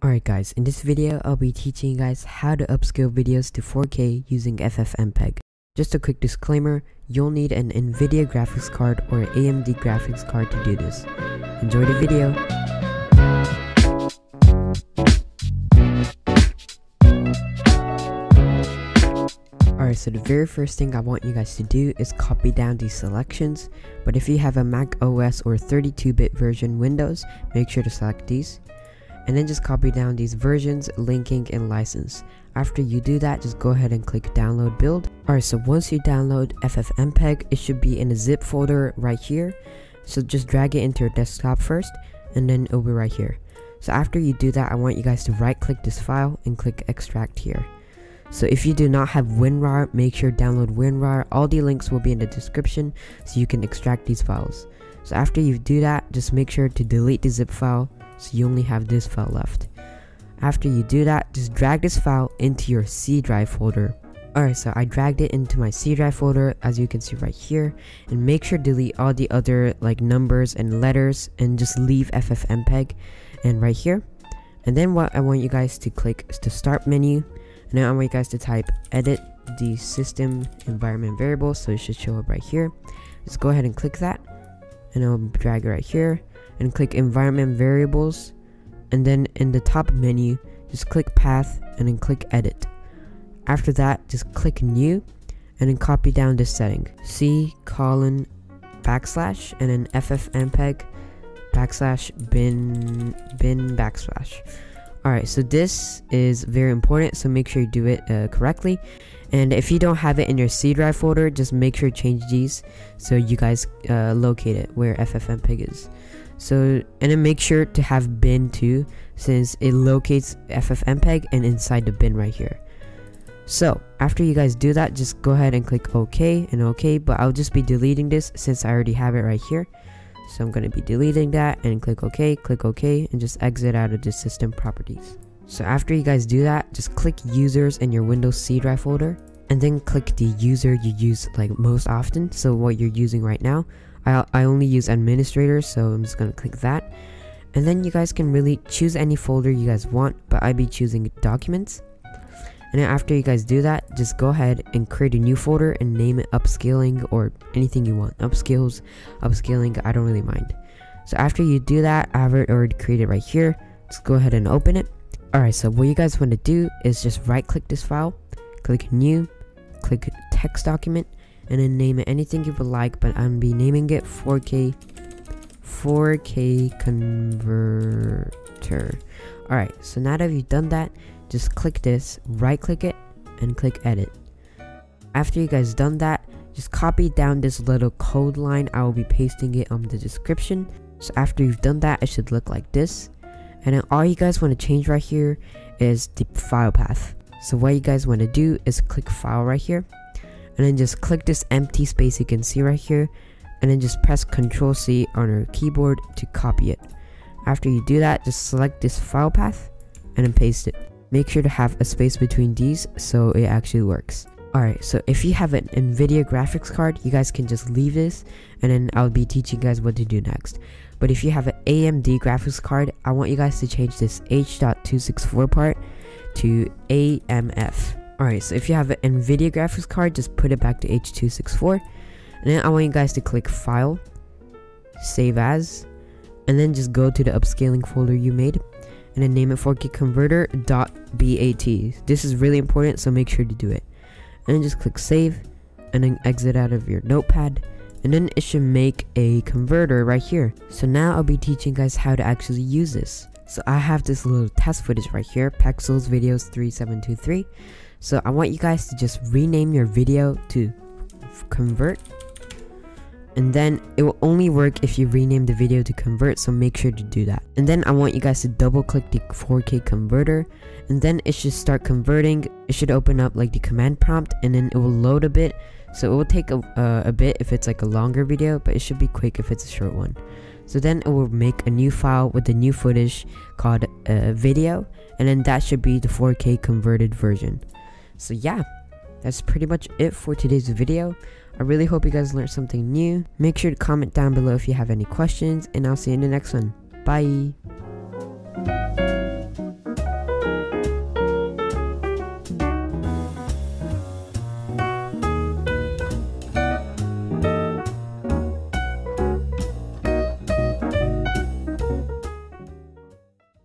Alright guys, in this video I'll be teaching you guys how to upscale videos to 4K using FFmpeg. Just a quick disclaimer, you'll need an Nvidia graphics card or AMD graphics card to do this. Enjoy the video! Alright, so the very first thing I want you guys to do is copy down these selections, but if you have a Mac OS or 32-bit version Windows, make sure to select these. And then just copy down these versions, linking, and license. After you do that, just go ahead and click download build. Alright, so once you download FFmpeg, it should be in a zip folder right here. So just drag it into your desktop first, and then it'll be right here. So after you do that, I want you guys to right click this file and click extract here. So if you do not have WinRAR, make sure download WinRAR. All the links will be in the description so you can extract these files. So after you do that, just make sure to delete the zip file so you only have this file left. After you do that, just drag this file into your C drive folder. Alright, so I dragged it into my C drive folder as you can see right here and make sure delete all the other like numbers and letters and just leave FFmpeg and right here. And then what I want you guys to click is the start menu and now I want you guys to type edit the system environment variable so it should show up right here. Just go ahead and click that and I'll drag it right here and click environment variables and then in the top menu just click path and then click edit. After that just click new and then copy down this setting C colon backslash and then ffmpeg backslash bin bin backslash Alright, so this is very important, so make sure you do it uh, correctly. And if you don't have it in your C drive folder, just make sure to change these so you guys uh, locate it where FFmpeg is. So, and then make sure to have bin too, since it locates FFmpeg and inside the bin right here. So, after you guys do that, just go ahead and click OK and OK, but I'll just be deleting this since I already have it right here. So I'm going to be deleting that and click OK, click OK, and just exit out of the system properties. So after you guys do that, just click users in your Windows C drive folder and then click the user you use like most often. So what you're using right now, I, I only use administrator, so I'm just to click that. And then you guys can really choose any folder you guys want, but I'd be choosing documents. And then after you guys do that, just go ahead and create a new folder and name it upscaling or anything you want. Upscales, upscaling, I don't really mind. So after you do that, I have it already created right here. Let's go ahead and open it. Alright, so what you guys want to do is just right click this file, click new, click text document, and then name it anything you would like, but I'm be naming it 4K 4K converter. Alright, so now that you've done that, just click this, right click it, and click edit. After you guys done that, just copy down this little code line. I will be pasting it on the description. So after you've done that, it should look like this. And then all you guys want to change right here is the file path. So what you guys want to do is click file right here. And then just click this empty space you can see right here. And then just press Ctrl C on your keyboard to copy it. After you do that, just select this file path and then paste it. Make sure to have a space between these so it actually works. Alright, so if you have an NVIDIA graphics card, you guys can just leave this and then I'll be teaching you guys what to do next. But if you have an AMD graphics card, I want you guys to change this H.264 part to AMF. Alright, so if you have an NVIDIA graphics card, just put it back to H.264. And then I want you guys to click File, Save As, and then just go to the upscaling folder you made and then name it 4K converter.bat. This is really important, so make sure to do it. And then just click save and then exit out of your notepad and then it should make a converter right here. So now I'll be teaching guys how to actually use this. So I have this little test footage right here, Pexels Videos 3723. So I want you guys to just rename your video to convert. And then it will only work if you rename the video to convert so make sure to do that. And then i want you guys to double click the 4k converter and then it should start converting. It should open up like the command prompt and then it will load a bit. So it will take a, uh, a bit if it's like a longer video but it should be quick if it's a short one so then it will make a new file with the new footage called uh, video and then that should be the 4k converted version so yeah that's pretty much it for today's video. I really hope you guys learned something new. Make sure to comment down below if you have any questions, and I'll see you in the next one. Bye!